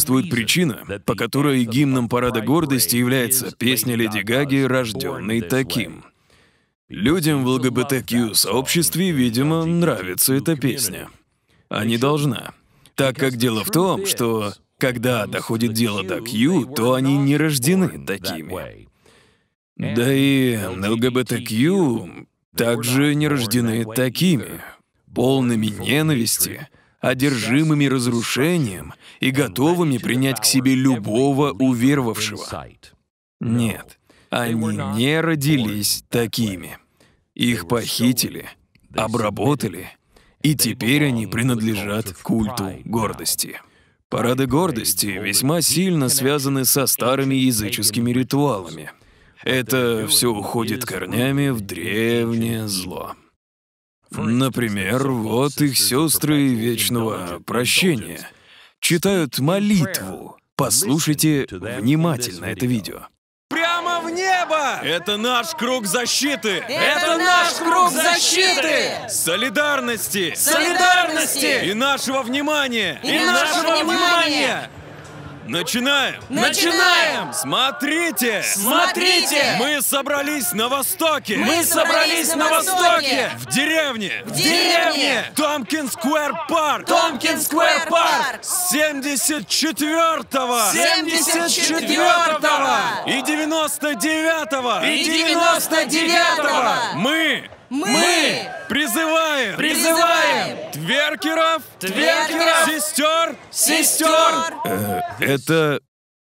существует причина, по которой гимном Парада Гордости является песня Леди Гаги «Рожденный таким». Людям в ЛГБТQ-сообществе, видимо, нравится эта песня. А не должна. Так как дело в том, что когда доходит дело до Q, то они не рождены такими. Да и ЛГБТQ также не рождены такими, полными ненависти, одержимыми разрушением и готовыми принять к себе любого уверовавшего. Нет, они не родились такими. Их похитили, обработали, и теперь они принадлежат культу гордости. Парады гордости весьма сильно связаны со старыми языческими ритуалами. Это все уходит корнями в древнее зло. Например, вот их сестры вечного прощения читают молитву. Послушайте внимательно это видео. Прямо в небо! Это наш круг защиты! Это наш круг защиты! Солидарности! Солидарности! И нашего внимания! И нашего внимания! Начинаем! Начинаем! Смотрите! Смотрите! Мы собрались на востоке! Мы собрались на востоке! В деревне! В деревне! Томпкин Сквер Парк! Томпкин Сквер Парк! 74-го! 74-го! И 99-го! И 99-го! Мы Мы призываем! Тверкеров! Тверкеров! Сестер! сестер Это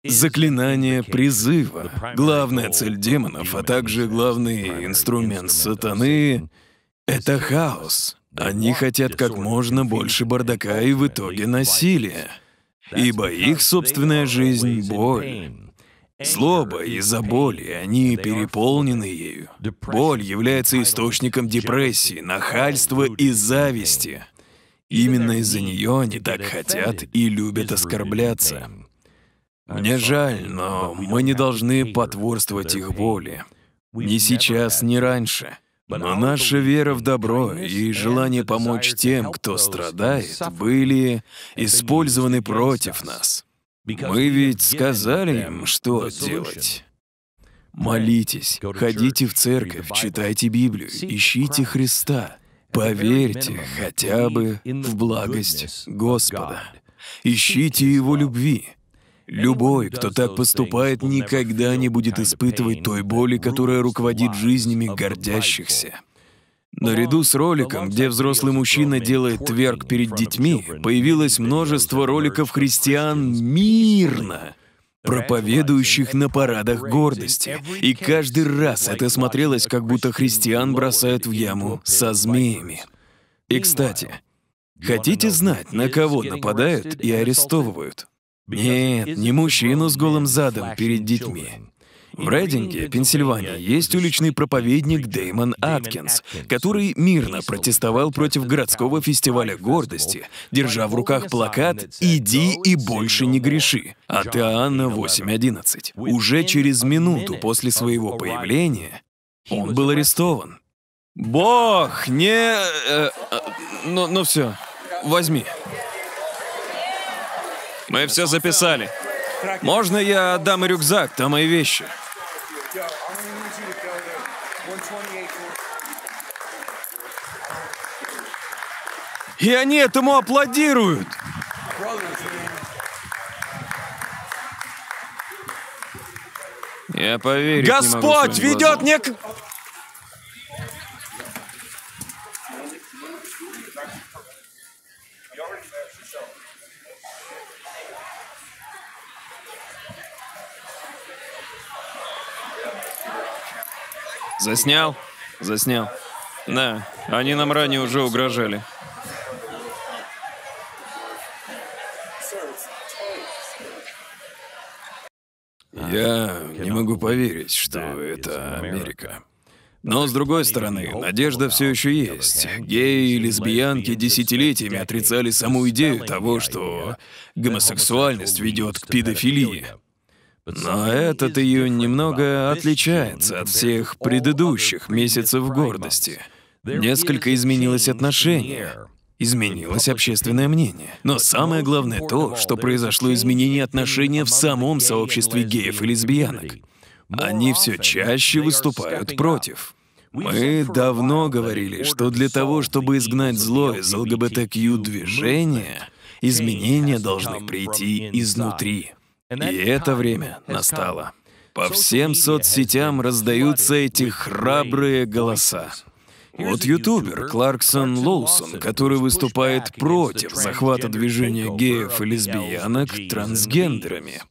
заклинание призыва. Главная цель демонов, а также главный инструмент сатаны — это хаос. Они хотят как можно больше бардака и в итоге насилия. Ибо их собственная жизнь — боль. Злоба из-за боли, они переполнены ею. Боль является источником депрессии, нахальства и зависти. Именно из-за нее они так хотят и любят оскорбляться. Мне жаль, но мы не должны потворствовать их боли. Ни сейчас, ни раньше. Но наша вера в добро и желание помочь тем, кто страдает, были использованы против нас. Мы ведь сказали им, что делать. Молитесь, ходите в церковь, читайте Библию, ищите Христа. Поверьте хотя бы в благость Господа. Ищите Его любви. Любой, кто так поступает, никогда не будет испытывать той боли, которая руководит жизнями гордящихся. Наряду с роликом, где взрослый мужчина делает тверк перед детьми, появилось множество роликов христиан мирно, проповедующих на парадах гордости. И каждый раз это смотрелось, как будто христиан бросают в яму со змеями. И, кстати, хотите знать, на кого нападают и арестовывают? Нет, не мужчину с голым задом перед детьми. В Рейдинге, Пенсильвания, есть уличный проповедник Дэймон Аткинс, который мирно протестовал против городского фестиваля гордости, держа в руках плакат «Иди и больше не греши» от Иоанна 8.11. Уже через минуту после своего появления он был арестован. Бог не... э, э, ну, ну все, возьми. Мы все записали. Можно я отдам и рюкзак, там мои вещи? И они этому аплодируют. Я поверить не могу Господь ведет к... Заснял? Заснял. Да, они нам ранее уже угрожали. Я не могу поверить, что это Америка. Но, с другой стороны, надежда все еще есть. Геи и лесбиянки десятилетиями отрицали саму идею того, что гомосексуальность ведет к педофилии. Но этот июнь немного отличается от всех предыдущих месяцев гордости. Несколько изменилось отношение. Изменилось общественное мнение. Но самое главное то, что произошло изменение отношения в самом сообществе геев и лесбиянок. Они все чаще выступают против. Мы давно говорили, что для того, чтобы изгнать зло из ЛГБТQ-движения, изменения должны прийти изнутри. И это время настало. По всем соцсетям раздаются эти храбрые голоса. Вот ютубер Кларксон Лоусон, который выступает против захвата движения геев и лесбиянок трансгендерами.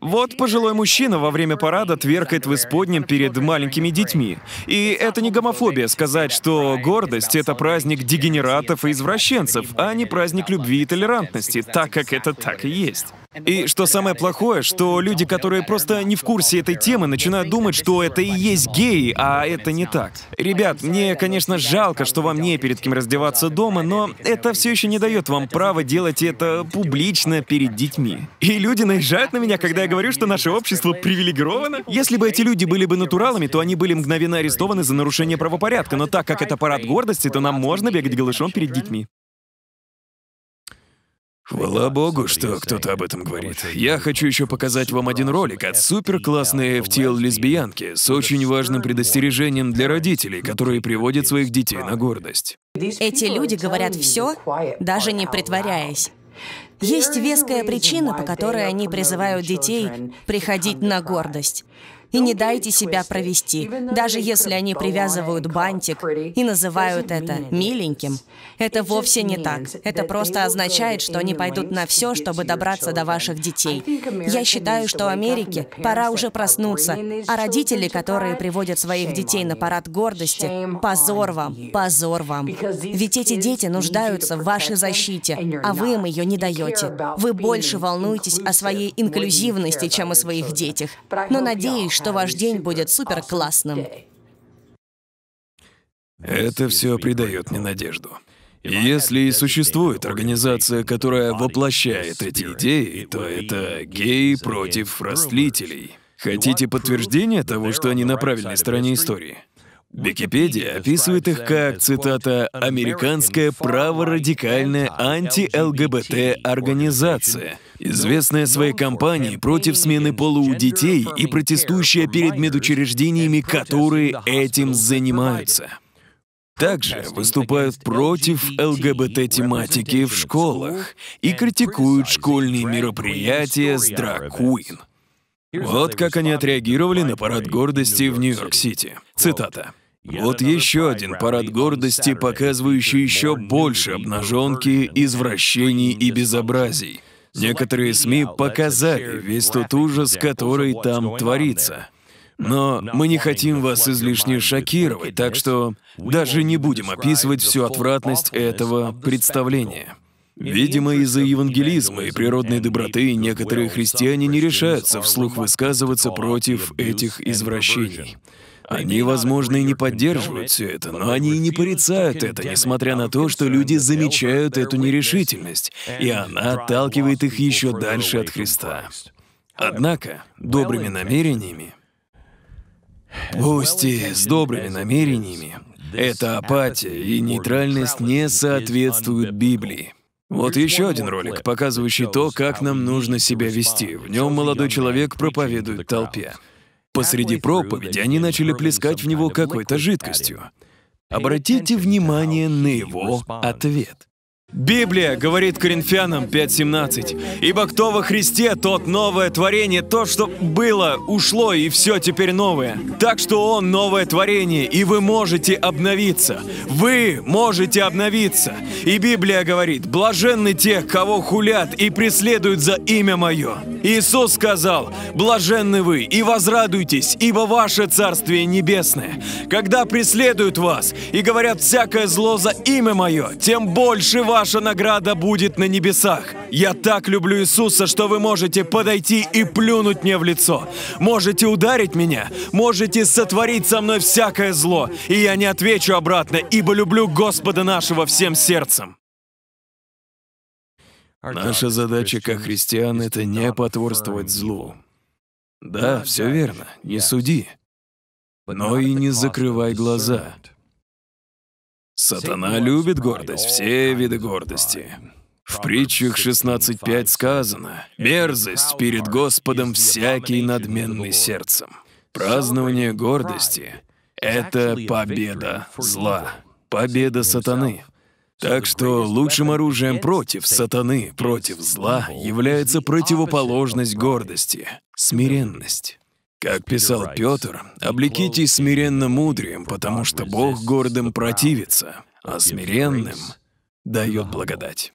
Вот пожилой мужчина во время парада тверкает в исподнем перед маленькими детьми. И это не гомофобия сказать, что гордость — это праздник дегенератов и извращенцев, а не праздник любви и толерантности, так как это так и есть. И что самое плохое, что люди, которые просто не в курсе этой темы, начинают думать, что это и есть геи, а это не так. Ребят, мне, конечно, жалко, что вам не перед кем раздеваться дома, но это все еще не дает вам права делать это публично перед детьми. И люди наезжают на меня, когда я говорю, что наше общество привилегировано. Если бы эти люди были бы натуралами, то они были мгновенно арестованы за нарушение правопорядка, но так как это парад гордости, то нам можно бегать голышом перед детьми. Хвала богу, что кто-то об этом говорит. Я хочу еще показать вам один ролик от супер классной FTL-лесбиянки с очень важным предостережением для родителей, которые приводят своих детей на гордость. Эти люди говорят все, даже не притворяясь. Есть веская причина, по которой они призывают детей приходить на гордость. И не дайте себя провести, даже если они привязывают бантик и называют это миленьким. Это вовсе не так. Это просто означает, что они пойдут на все, чтобы добраться до ваших детей. Я считаю, что Америке пора уже проснуться, а родители, которые приводят своих детей на парад гордости, позор вам, позор вам. Ведь эти дети нуждаются в вашей защите, а вы им ее не даете. Вы больше волнуетесь о своей инклюзивности, чем о своих детях. Но надеюсь, что ваш день будет супер классным. Это все придает мне надежду. Если и существует организация, которая воплощает эти идеи, то это геи против растлителей. Хотите подтверждение того, что они на правильной стороне истории? Википедия описывает их как, цитата, «американская праворадикальная анти-ЛГБТ-организация», известная своей кампанией против смены пола у детей и протестующая перед медучреждениями, которые этим занимаются. Также выступают против ЛГБТ-тематики в школах и критикуют школьные мероприятия с дракуин. Вот как они отреагировали на парад гордости в Нью-Йорк-Сити. Цитата. Вот еще один парад гордости, показывающий еще больше обнаженки, извращений и безобразий. Некоторые СМИ показали весь тот ужас, который там творится. Но мы не хотим вас излишне шокировать, так что даже не будем описывать всю отвратность этого представления. Видимо, из-за евангелизма и природной доброты некоторые христиане не решаются вслух высказываться против этих извращений. Они, возможно, и не поддерживают все это, но они и не порицают это, несмотря на то, что люди замечают эту нерешительность, и она отталкивает их еще дальше от Христа. Однако, добрыми намерениями, пусть и с добрыми намерениями, эта апатия и нейтральность не соответствуют Библии. Вот еще один ролик, показывающий то, как нам нужно себя вести. В нем молодой человек проповедует толпе. Посреди проповеди они начали плескать в него какой-то жидкостью. Обратите внимание на его ответ. Библия говорит Коринфянам 5.17, «Ибо кто во Христе, тот новое творение, то, что было, ушло, и все теперь новое. Так что Он новое творение, и вы можете обновиться. Вы можете обновиться. И Библия говорит, блаженны те, кого хулят и преследуют за имя Мое. Иисус сказал, блаженны вы, и возрадуйтесь, ибо ваше Царствие Небесное. Когда преследуют вас и говорят всякое зло за имя Мое, тем больше вас ваша награда будет на небесах. Я так люблю Иисуса, что вы можете подойти и плюнуть мне в лицо. Можете ударить меня, можете сотворить со мной всякое зло, и я не отвечу обратно, ибо люблю Господа нашего всем сердцем. Наша задача как христиан — это не потворствовать злу. Да, все верно, не суди, но и не закрывай глаза. Сатана любит гордость, все виды гордости. В притчах 16.5 сказано «Мерзость перед Господом всякий надменный сердцем». Празднование гордости — это победа зла, победа сатаны. Так что лучшим оружием против сатаны, против зла, является противоположность гордости — смиренность. Как писал Петр, облекитесь смиренно мудрием, потому что Бог гордым противится, а смиренным дает благодать.